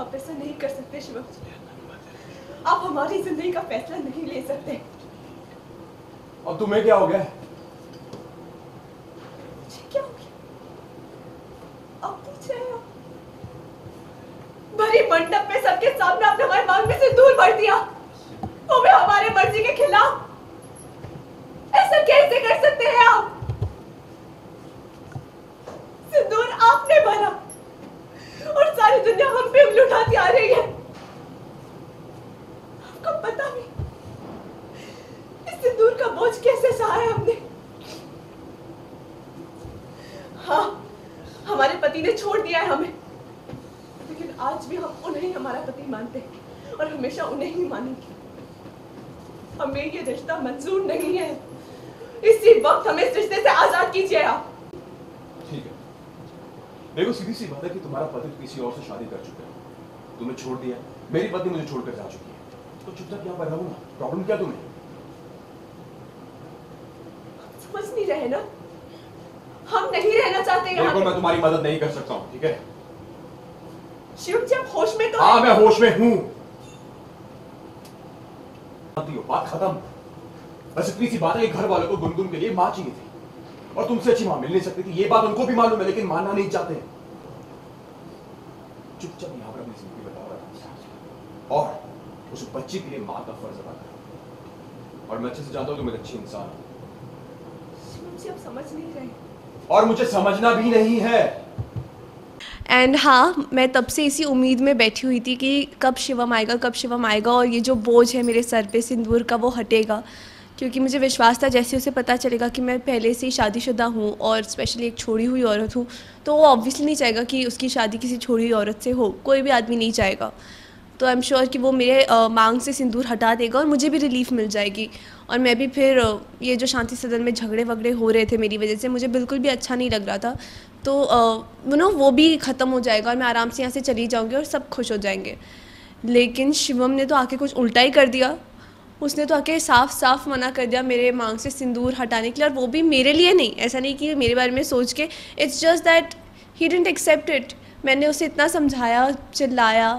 आप ऐसा नहीं कर सकते शिवम। आप हमारी ज़िंदगी का फैसला नहीं ले सकते। और तुम्हें क्या हो गया? मंडप में सबके सामने आपने हमारे मांग में से दूर भर दिया। हमें हमारे मर्ज़ी के खिलाफ सहा है हमने। हाँ हमारे पति ने छोड़ दिया है हमें। लेकिन आज भी हम उन्हें ही हमारा पति मानते हैं और हमेशा उन्हें ही मानेंगे। हमें ये रिश्ता मंजूर नहीं है। इसी वक्त हमें इस रिश्ते से आज़ाद कीजिए आप। ठीक है। देखो सीधी सी बात है कि तुम्हारा पति किसी और से शादी कर चुका है। तुम्हें छोड़ दिया मेरी पत्नी मुझे छोड़कर जा चुकी है। तो चुपचाप यहाँ पर रहो प्रॉब्लम क्या तुम्हें? समझ नहीं रहे ना। हम नहीं रहना चाहते यहाँ। देखो मैं तुम्हारी मदद नहीं कर सकता हूँ ठीक है? शिव जी आप होश में तो हाँ मैं होश में हूँ। बात खत्म। बस इतनी सी बात है घर वालों को गुनगुन के लिए माँ चाहिए थी। और तुमसे अच्छी माँ मिल नहीं सकती थी ये बात उनको भी मालूम है लेकिन मानना नहीं चाहते। चुपचाप यहाँ पर अपनी ज़िंदगी बताओ आराम से। और उस बच्ची के लिए माँ का फ़र्ज़ अदा करो और मैं अच्छे से जानता हूँ तुम एक अच्छी इंसान हो। जी आप समझ नहीं रहे। और मुझे समझना भी नहीं है। एंड हाँ मैं तब से इसी उम्मीद में बैठी हुई थी कि कब शिवम आएगा कब शिवम आएगा और ये जो बोझ है मेरे सर पे सिंदूर का वो हटेगा। क्योंकि मुझे विश्वास था जैसे उसे पता चलेगा कि मैं पहले से ही शादीशुदा हूँ और स्पेशली एक छोड़ी हुई औरत हूँ तो वो ऑब्वियसली नहीं चाहेगा कि उसकी शादी किसी छोड़ी हुई औरत से हो कोई भी आदमी नहीं चाहेगा। तो आई एम श्योर कि वो मेरे मांग से सिंदूर हटा देगा और मुझे भी रिलीफ मिल जाएगी। और मैं भी फिर ये जो शांति सदन में झगड़े वगड़े हो रहे थे मेरी वजह से, मुझे बिल्कुल भी अच्छा नहीं लग रहा था। तो यू नो वो भी ख़त्म हो जाएगा और मैं आराम से यहाँ से चली जाऊँगी और सब खुश हो जाएँगे। लेकिन शिवम ने तो आके कुछ उल्टा ही कर दिया। उसने तो आके साफ़ साफ़ मना कर दिया मेरे मांग से सिंदूर हटाने के लिए और वो भी मेरे लिए नहीं। ऐसा नहीं कि मेरे बारे में सोच के it's just that he didn't accept it मैंने उसे इतना समझाया, चिल्लाया